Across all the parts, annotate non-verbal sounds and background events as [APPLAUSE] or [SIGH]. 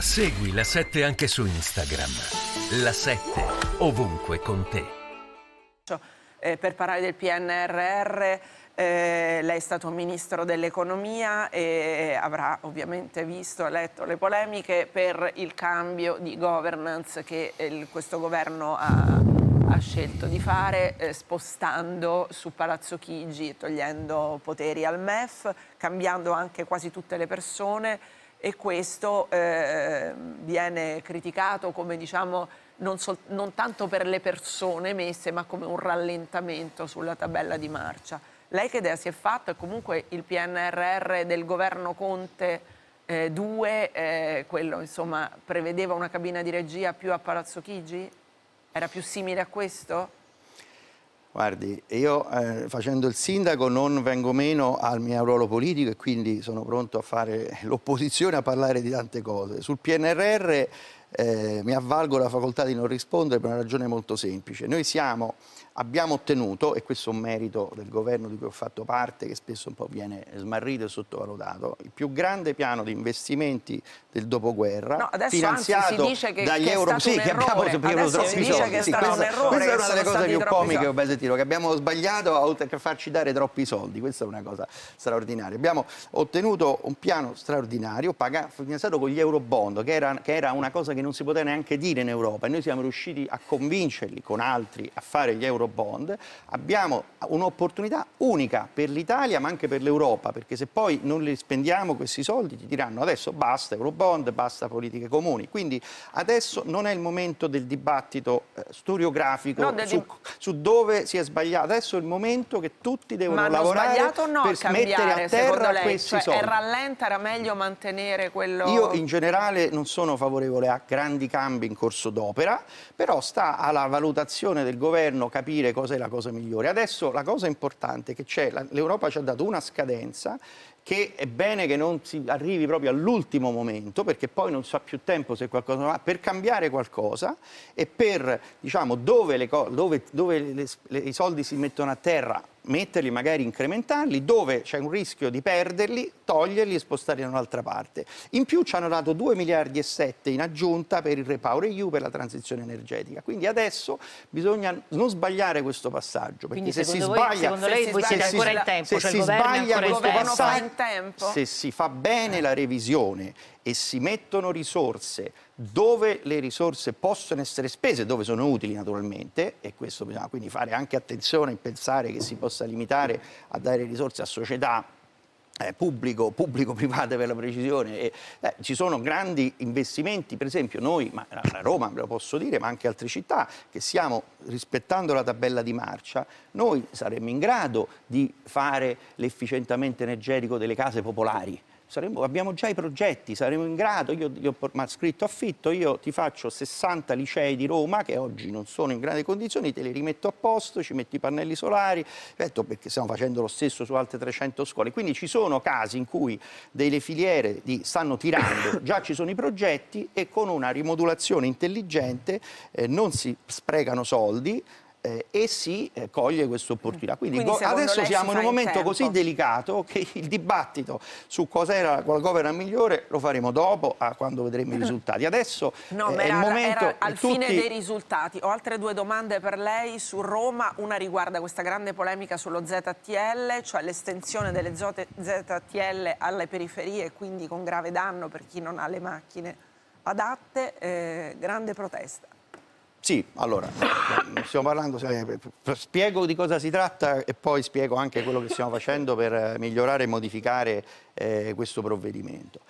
Segui la 7 anche su Instagram. La 7 ovunque con te. Eh, per parlare del PNRR, eh, lei è stato ministro dell'economia e avrà ovviamente visto e letto le polemiche per il cambio di governance che il, questo governo ha, ha, scelto di fare, eh, spostando su Palazzo Chigi, togliendo poteri al MEF, cambiando anche quasi tutte le persone e questo eh, viene criticato come diciamo non, sol- non, tanto per le persone messe ma come un rallentamento sulla tabella di marcia. Lei che idea si è fatta? Comunque il PNRR del governo Conte 2, eh, eh, quello insomma prevedeva una cabina di regia più a Palazzo Chigi? Era più simile a questo? Guardi, io eh, facendo il sindaco non vengo meno al mio ruolo politico e quindi sono pronto a fare [LAUGHS] l'opposizione, a parlare di tante cose. Sul PNRR eh, mi avvalgo la facoltà di non rispondere per una ragione molto semplice. Noi siamo abbiamo ottenuto, e questo è un merito del governo di cui ho fatto parte, che spesso un po' viene smarrito e sottovalutato, il più grande piano di investimenti del dopoguerra, no, finanziato che, dagli che euro... Sì, che abbiamo adesso si dice soldi. Che sì, questa, un errore, questa è una delle cose più comiche che ho sentito, che abbiamo sbagliato oltre che farci dare troppi soldi, questa è una cosa straordinaria. Abbiamo ottenuto un piano straordinario, pagato, finanziato con gli euro bond, che era, che era una cosa che non si poteva neanche dire in Europa, e noi siamo riusciti a convincerli con altri a fare gli euro bond, abbiamo un'opportunità unica per l'Italia ma anche per l'Europa, perché se poi non li spendiamo questi soldi ti diranno adesso basta Eurobond, basta politiche comuni. Quindi adesso non è il momento del dibattito eh, storiografico no, su, su, dove si è sbagliato, adesso è il momento che tutti devono ma lavorare no per cambiare, mettere a terra lei? questi cioè, soldi. È rallenta, era meglio mantenere quello... Io in generale non sono favorevole a grandi cambi in corso d'opera, però sta alla valutazione del governo capire cosa è la cosa migliore. Adesso la cosa importante è che c'è, l'Europa ci ha dato una scadenza che è bene che non si arrivi proprio all'ultimo momento, perché poi non sa più tempo se qualcosa va, per cambiare qualcosa e per, diciamo, dove, le, dove, dove le, le, i soldi si mettono a terra metterli, magari incrementarli, dove c'è un rischio di perderli, toglierli e spostarli da un'altra parte. In più ci hanno dato 2 miliardi e 7 in aggiunta per il Repower EU per la transizione energetica. Quindi adesso bisogna non sbagliare questo passaggio, perché Quindi se si voi, sbaglia secondo lei voi siete ancora in tempo, se cioè si il sbaglia questo passaggio, se si fa bene la revisione e si mettono risorse dove le risorse possono essere spese, dove sono utili naturalmente, e questo bisogna quindi fare anche attenzione e pensare che si possa limitare a dare risorse a società eh, pubblico, pubblico-private [LAUGHS] per la precisione, e, eh, ci sono grandi investimenti, per esempio noi, ma a Roma lo posso dire, ma anche altre città, che stiamo rispettando la tabella di marcia, noi saremmo in grado di fare l'efficientamento energetico delle case popolari saremo, abbiamo già i progetti, saremo in grado, io gli ho scritto affitto, io ti faccio 60 licei di Roma che oggi non sono in grandi condizioni, te li rimetto a posto, ci metti i pannelli solari, detto perché stiamo facendo lo stesso su altre 300 scuole. Quindi ci sono casi in cui delle filiere di, stanno tirando, [COUGHS] già ci sono i progetti e con una rimodulazione intelligente eh, non si sprecano soldi, eh, e si eh, coglie questa opportunità. Quindi, Quindi adesso siamo in un momento così delicato che il dibattito su cos'era qual governor migliore lo faremo dopo, a, quando vedremo i [LAUGHS] risultati. Adesso no, eh, è il momento era al tutti... fine dei risultati. Ho altre due domande per lei su Roma. Una riguarda questa grande polemica sullo ZTL, cioè l'estensione delle ZTL alle periferie, quindi con grave danno per chi non ha le macchine adatte. Eh, grande protesta. Sì, allora, stiamo parlando, spiego di cosa si tratta e poi spiego anche quello che stiamo facendo per migliorare e modificare eh, questo provvedimento.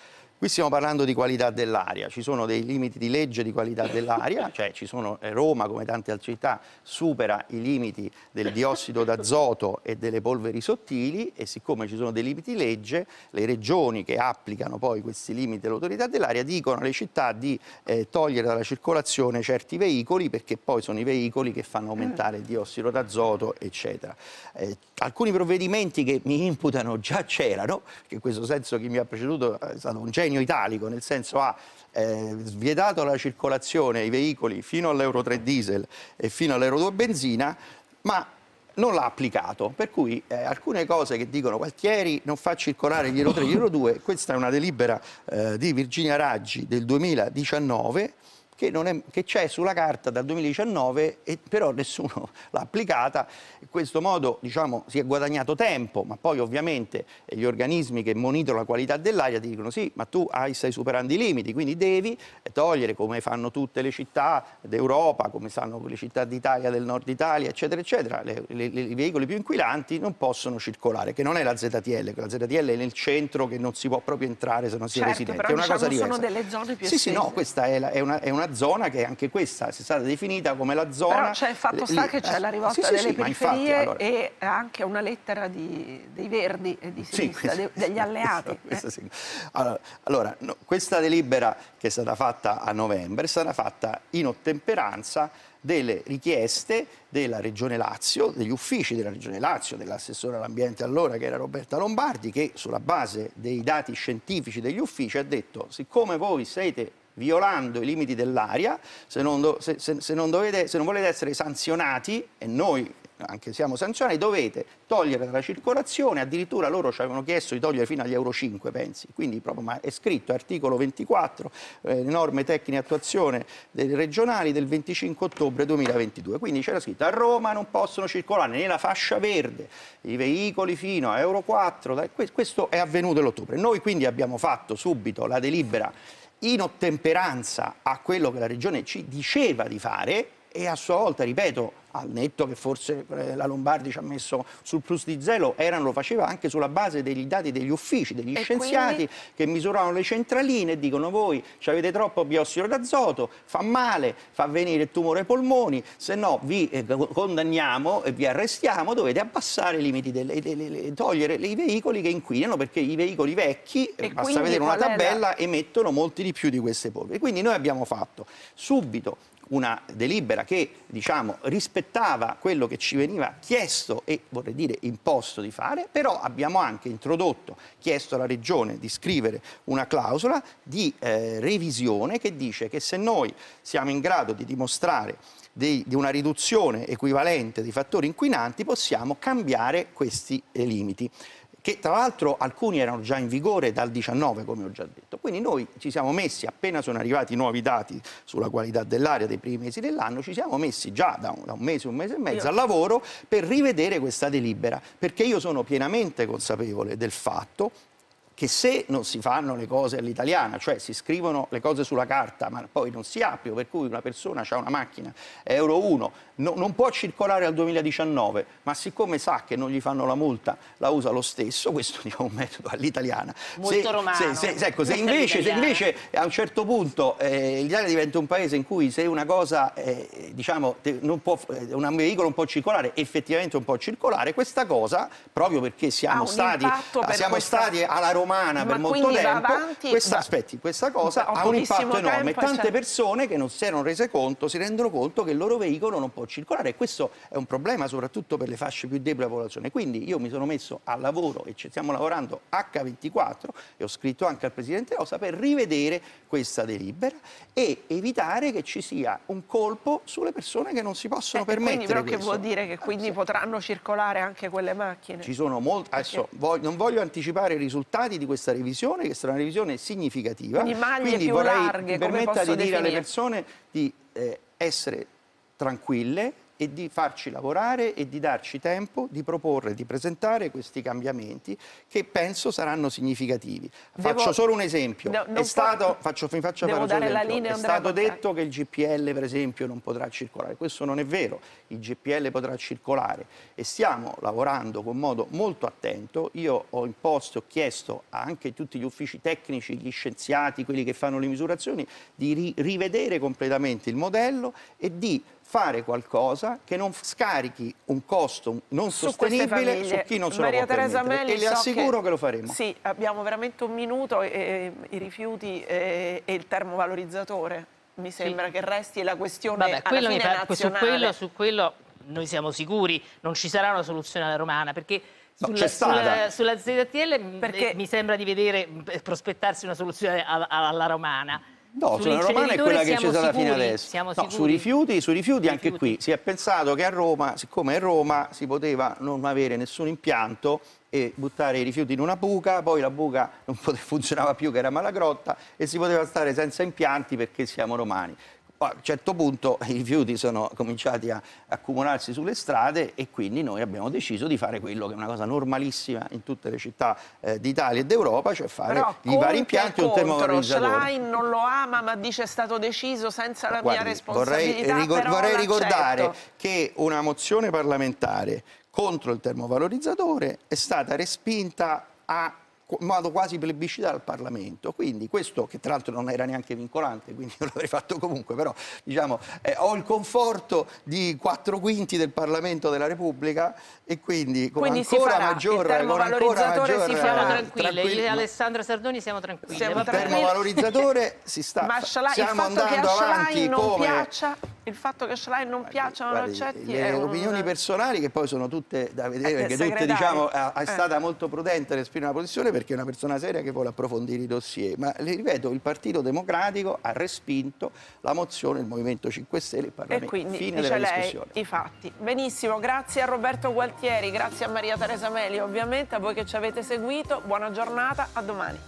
Qui stiamo parlando di qualità dell'aria, ci sono dei limiti di legge di qualità dell'aria, cioè ci sono, eh, Roma come tante altre città supera i limiti del diossido d'azoto e delle polveri sottili e siccome ci sono dei limiti di legge, le regioni che applicano poi questi limiti dell'autorità dell'aria dicono alle città di eh, togliere dalla circolazione certi veicoli perché poi sono i veicoli che fanno aumentare il diossido d'azoto eccetera. Eh, alcuni provvedimenti che mi imputano già c'erano, che in questo senso chi mi ha preceduto è stato un genio segno italico, nel senso ha eh, vietato la circolazione ai veicoli fino all'Euro 3 diesel e fino all'Euro 2 benzina, ma non l'ha applicato, per cui eh, alcune cose che dicono Gualtieri non fa circolare gli Euro 3 e gli Euro 2, questa è una delibera eh, di Virginia Raggi del 2019 che, che c'è sulla carta dal 2019 e però nessuno [LAUGHS] l'ha applicata. In questo modo diciamo, si è guadagnato tempo, ma poi ovviamente gli organismi che monitorano la qualità dell'aria ti dicono sì, ma tu hai, stai superando i limiti, quindi devi togliere come fanno tutte le città d'Europa, come sanno le città d'Italia, del nord Italia, eccetera, eccetera. Le, le, le, I veicoli più inquinanti non possono circolare, che non è la ZTL, la ZTL è nel centro che non si può proprio entrare se non si certo, è residente. Però, è una diciamo, cosa diversa. sono delle zone più Sì, sì, no, questa è, la, è, una, è una zona che anche questa è stata definita come la zona... Però c'è il fatto sta che c'è la rivolta sì, delle sì, periferie infatti, allora... e anche una lettera di, dei Verdi e di sinistra, sì, degli alleati. Questa, questa, allora, allora no, questa delibera che è stata fatta a novembre è stata fatta in ottemperanza delle richieste della Regione Lazio, degli uffici della Regione Lazio, dell'assessore all'ambiente allora che era Roberta Lombardi, che sulla base dei dati scientifici degli uffici ha detto siccome voi siete violando i limiti dell'aria, se, se, se, se, non volete essere sanzionati, e noi anche siamo sanzionati, dovete togliere dalla circolazione, addirittura loro ci avevano chiesto di togliere fino agli euro 5, pensi, quindi proprio, ma è scritto articolo 24, eh, norme tecniche attuazione dei regionali del 25 ottobre 2022, quindi c'era scritto a Roma non possono circolare nella fascia verde i veicoli fino a euro 4, questo è avvenuto nell'ottobre. Noi quindi abbiamo fatto subito la delibera in ottemperanza a quello che la Regione ci diceva di fare e a sua volta, ripeto, al netto che forse eh, la Lombardi ci ha messo sul plus di zero, erano, lo faceva anche sulla base degli dati degli uffici, degli e scienziati quindi... che misuravano le centraline e dicono voi avete troppo biossido d'azoto, fa male, fa venire il tumore ai polmoni, se no vi eh, condanniamo e vi arrestiamo, dovete abbassare i limiti, delle, delle, delle, togliere i veicoli che inquinano perché i veicoli vecchi, e basta vedere una tabella, la... emettono molti di più di queste polveri. Quindi noi abbiamo fatto subito una delibera che diciamo, rispettava quello che ci veniva chiesto e vorrei dire imposto di fare, però abbiamo anche introdotto, chiesto alla Regione di scrivere una clausola di eh, revisione che dice che se noi siamo in grado di dimostrare di, di, una riduzione equivalente di fattori inquinanti possiamo cambiare questi eh, limiti che tra l'altro alcuni erano già in vigore dal 19, come ho già detto. Quindi noi ci siamo messi, appena sono arrivati i nuovi dati sulla qualità dell'aria dei primi mesi dell'anno, ci siamo messi già da un, da un, mese, un mese e mezzo al lavoro per rivedere questa delibera, perché io sono pienamente consapevole del fatto che se non si fanno le cose all'italiana, cioè si scrivono le cose sulla carta ma poi non si applicano, per cui una persona ha una macchina Euro 1, no, non può circolare al 2019, ma siccome sa che non gli fanno la multa, la usa lo stesso, questo [LAUGHS] è un metodo all'italiana. Molto se, romano. Se, se, ecco, se, [LAUGHS] invece, se, invece, a un certo punto eh, l'Italia diventa un paese in cui se una cosa, eh, diciamo, può, eh, un veicolo non può circolare, effettivamente non può circolare, questa cosa, proprio perché siamo, stati, siamo questa... stati alla Roma umana per molto tempo, questa, aspetti, questa cosa ha un impatto enorme. Tante cioè... persone che non si erano rese conto si rendono conto che il loro veicolo non può circolare e questo è un problema soprattutto per le fasce più deboli della popolazione. Quindi io mi sono messo al lavoro e ci stiamo lavorando H24 e ho scritto anche al Presidente Rosa per rivedere questa delibera e evitare che ci sia un colpo sulle persone che non si possono eh, permettere. Quindi però che vuol dire che quindi sì. potranno circolare anche quelle macchine? Ci sono molti, adesso voglio, non voglio anticipare i risultati di questa revisione, che sarà una revisione significativa. Quindi maglie Quindi più larghe, permetta di dire alle persone di eh, essere tranquille, e di farci lavorare e di darci tempo di proporre, di presentare questi cambiamenti che penso saranno significativi. Devo, faccio solo un esempio. No, è stato, [LAUGHS] faccio, faccio la linea è stato detto che il GPL per esempio non potrà circolare. Questo non è vero. Il GPL potrà circolare e stiamo lavorando con modo molto attento. Io ho imposto, ho chiesto anche a tutti gli uffici tecnici, gli scienziati, quelli che fanno le misurazioni, di ri rivedere completamente il modello e di fare qualcosa che non scarichi un costo non su sostenibile su chi non se Maria lo può Teresa Melli, e le assicuro so che, che, lo faremo. Sì, abbiamo veramente un minuto e, e i rifiuti e, e, il termovalorizzatore. Mi sembra sì. che resti la questione Vabbè, quello mi pare, su, quello, su quello noi siamo sicuri, non ci sarà una soluzione alla romana perché No, sulla, sulla, sulla, ZTL perché... mi sembra di vedere prospettarsi una soluzione alla, alla romana No, sulla romana è quella che c'è stata fino adesso. No, sui rifiuti, sui rifiuti anche Rifiuti. qui si è pensato che a Roma, siccome è Roma, si poteva non avere nessun impianto e buttare i rifiuti in una buca, poi la buca non [LAUGHS] funzionava più che era Malagrotta e si poteva stare senza impianti perché siamo romani. A un certo punto [LAUGHS] i rifiuti sono cominciati a accumularsi sulle strade e quindi noi abbiamo deciso di fare quello che è una cosa normalissima in tutte le città eh, d'Italia e d'Europa, cioè fare Però i vari impianti un termovalorizzatore. Schlein non lo ama, ma dice è stato deciso senza la mia Guardi, vorrei, responsabilità. ricor- però vorrei ricordare che una mozione parlamentare contro il termovalorizzatore è stata respinta a in modo quasi plebiscitario al Parlamento. Quindi questo, che tra l'altro non era neanche vincolante, quindi [LAUGHS] io l'avrei fatto comunque, però diciamo, eh, ho il conforto di quattro quinti del Parlamento della Repubblica e quindi con Quindi ancora farà, maggior, il con ancora termovalorizzatore maggior si Siamo farà. tranquilli, tranquill- io e Alessandra Sardoni siamo tranquilli. Siamo il termovalorizzatore si sta Ma fatto che andando avanti non come piaccia, il fatto che Schlein non piaccia non Guardi, accetti le un- opinioni personali che poi sono tutte da vedere Eh, perché tutte segretario. diciamo è Eh. stata molto prudente nell'esprimere una posizione perché è una persona seria che vuole approfondire i dossier ma le ripeto il Partito Democratico ha respinto la mozione del Movimento 5 Stelle il E Parlamento quindi fine dice della lei discussione i fatti. Benissimo, grazie a Roberto Gualtieri, grazie a Maria Teresa Meli ovviamente, a voi che ci avete seguito, buona giornata, a domani.